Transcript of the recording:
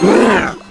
Yeah.